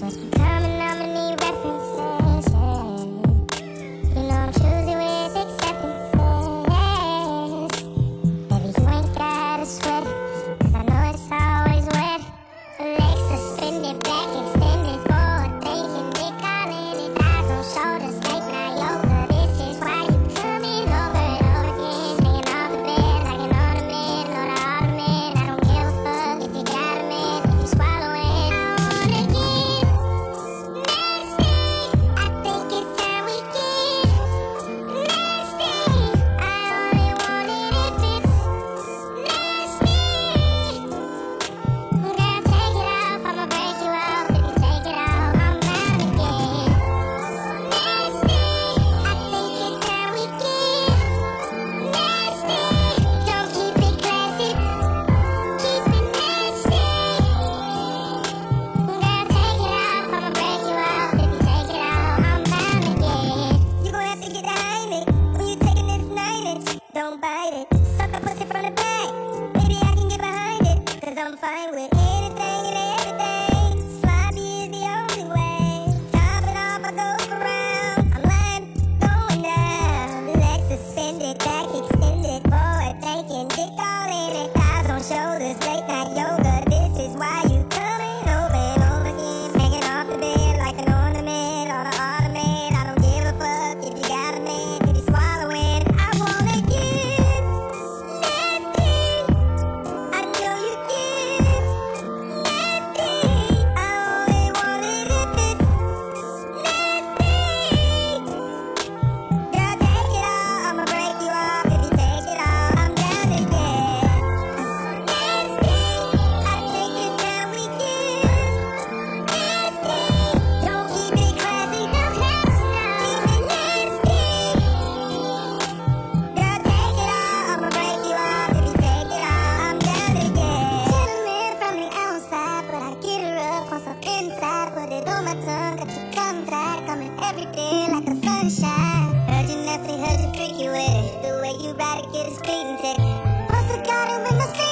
said. I'm fine with it. on my tongue, got you come tired, coming every day like a sunshine. Heard you nasty, heard you freaky with it. The way you ride it, get a speeding ticket. Must've got him in the street.